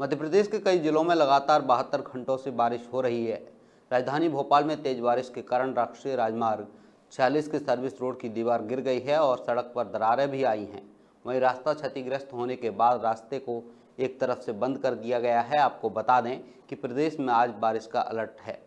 मध्य प्रदेश के कई जिलों में लगातार बहत्तर घंटों से बारिश हो रही है। राजधानी भोपाल में तेज बारिश के कारण राष्ट्रीय राजमार्ग छियालीस के सर्विस रोड की दीवार गिर गई है और सड़क पर दरारें भी आई हैं। वहीं रास्ता क्षतिग्रस्त होने के बाद रास्ते को एक तरफ़ से बंद कर दिया गया है। आपको बता दें कि प्रदेश में आज बारिश का अलर्ट है।